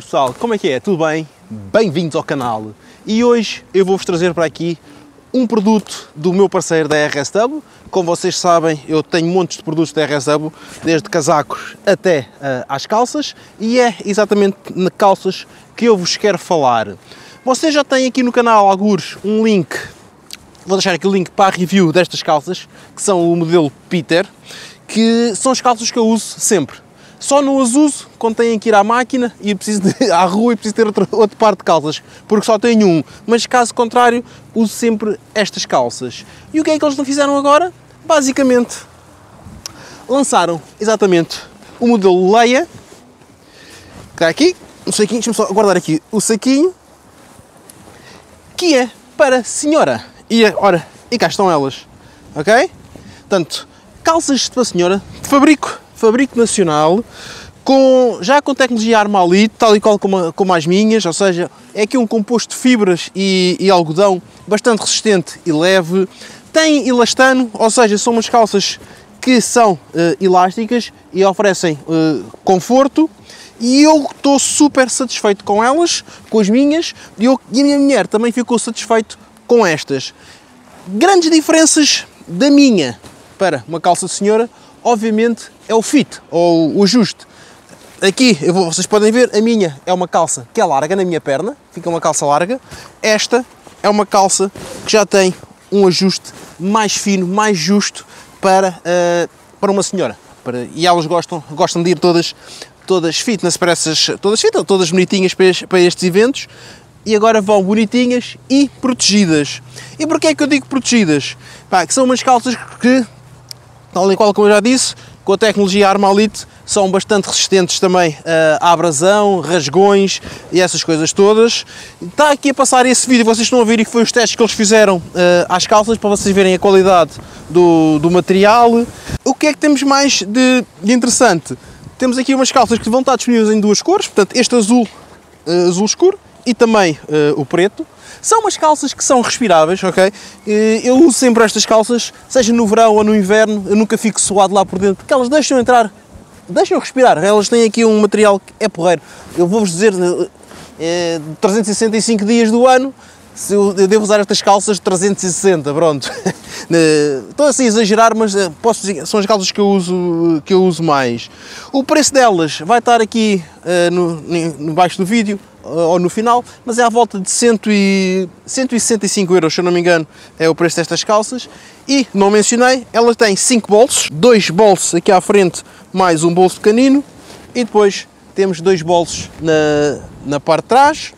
Pessoal, como é que é? Tudo bem? Bem-vindos ao canal. E hoje eu vou-vos trazer para aqui um produto do meu parceiro da RSW. Como vocês sabem, eu tenho montes de produtos da RSW, desde casacos até uh, às calças, e é exatamente na calças que eu vos quero falar. Vocês já têm aqui no canal alguns um link, vou deixar aqui o link para a review destas calças, que são o modelo Peter, que são as calças que eu uso sempre só não as uso quando tenho que ir à máquina e preciso de, à rua e preciso ter outro, outro par de calças, porque só tenho um. Mas caso contrário, uso sempre estas calças. E o que é que eles não fizeram agora? Basicamente, lançaram exatamente o modelo Leia, que está aqui, um saquinho, deixa-me só guardar aqui o saquinho, que é para senhora. E, ora, e cá estão elas, ok? Portanto, calças para senhora de fabrico fabrico nacional, com, já com tecnologia Armalite, tal e qual como, como as minhas, ou seja, é aqui um composto de fibras e, e algodão bastante resistente e leve. Tem elastano, ou seja, são umas calças que são uh, elásticas e oferecem uh, conforto. E eu estou super satisfeito com elas, com as minhas, e, eu, e a minha mulher também ficou satisfeito com estas. Grandes diferenças da minha para uma calça senhora, obviamente, é o fit, ou o ajuste. Aqui, vou, vocês podem ver, a minha é uma calça que é larga na minha perna, fica uma calça larga. Esta é uma calça que já tem um ajuste mais fino, mais justo para, uh, para uma senhora. Para, e elas gostam, gostam de ir todas, todas fitness para essas, todas fitness, todas bonitinhas para, estes, para estes eventos. E agora vão bonitinhas e protegidas. E porquê é que eu digo protegidas? Pá, que são umas calças que tal e qual como eu já disse, com a tecnologia Armalite são bastante resistentes também uh, à abrasão, rasgões e essas coisas todas. Está aqui a passar esse vídeo, vocês estão a ver, e que foi os testes que eles fizeram uh, às calças para vocês verem a qualidade do, do material. O que é que temos mais de, de interessante? Temos aqui umas calças que vão estar disponíveis em duas cores, portanto este azul, uh, azul escuro e também o preto. São umas calças que são respiráveis, ok? Eu uso sempre estas calças, seja no verão ou no inverno, eu nunca fico suado lá por dentro, porque elas deixam entrar, deixam respirar. Elas têm aqui um material que é porreiro. Eu vou-vos dizer, é, 365 dias do ano, se eu, eu, devo usar estas calças 360, pronto. Estou assim a exagerar, mas eh, posso dizer, são as calças que eu uso, que eu uso mais. O preço delas vai estar aqui uh, no, no baixo do vídeo, ou no final, mas é à volta de 100 e, 165 euros, se eu não me engano, é o preço destas calças. E, não mencionei, ela tem 5 bolsos, dois bolsos aqui à frente, mais um bolso canino, e depois temos dois bolsos na, na parte de trás,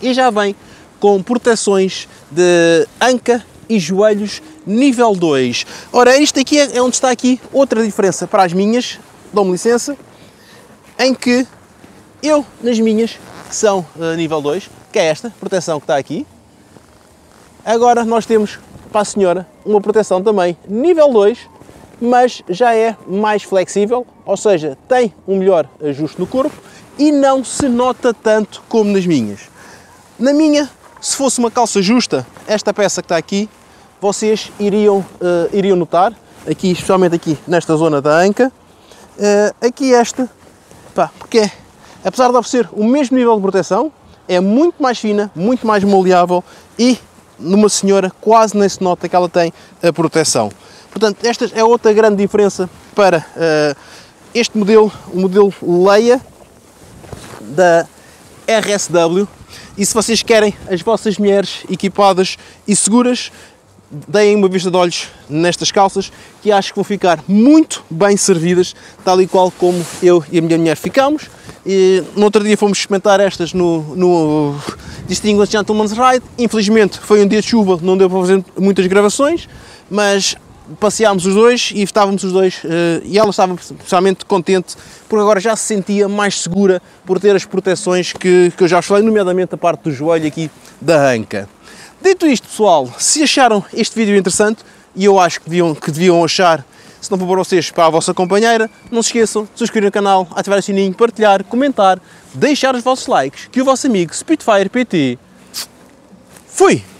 e já vem com proteções de anca e joelhos nível 2. Ora, isto aqui é, é onde está aqui outra diferença para as minhas, dão-me licença, em que eu, nas minhas, que são uh, nível 2, que é esta proteção que está aqui. Agora nós temos para a senhora uma proteção também nível 2, mas já é mais flexível, ou seja, tem um melhor ajuste no corpo e não se nota tanto como nas minhas. Na minha, se fosse uma calça justa, esta peça que está aqui, vocês iriam, uh, iriam notar, aqui, especialmente aqui nesta zona da anca, uh, aqui esta, pá, porque é apesar de oferecer o mesmo nível de proteção, é muito mais fina, muito mais maleável e numa senhora quase nem se nota que ela tem a proteção. Portanto, esta é outra grande diferença para uh, este modelo, o modelo Leia da RSW. E se vocês querem as vossas mulheres equipadas e seguras, deem uma vista de olhos nestas calças que acho que vão ficar muito bem servidas, tal e qual como eu e a minha mulher ficamos. E no outro dia fomos experimentar estas no, no Distinguished Gentleman's Ride. Infelizmente foi um dia de chuva, não deu para fazer muitas gravações, mas passeámos os dois e estávamos os dois, uh, e ela estava especialmente contente porque agora já se sentia mais segura por ter as proteções que, que eu já falei, nomeadamente a parte do joelho aqui da anca. Dito isto, pessoal, se acharam este vídeo interessante, e eu acho que deviam, que deviam achar, se não for para vocês, para a vossa companheira, não se esqueçam de subscrever o canal, ativar o sininho, partilhar, comentar, deixar os vossos likes, que o vosso amigo Spitfire PT fui!